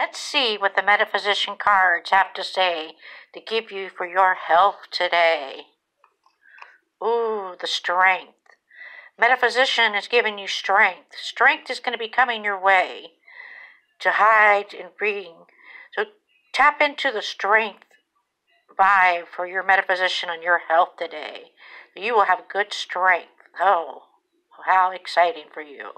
let's see what the metaphysician cards have to say to give you for your health today. Ooh, the strength. Metaphysician is giving you strength. Strength is going to be coming your way to hide and bring. So tap into the strength vibe for your metaphysician and your health today. You will have good strength. Oh, how exciting for you.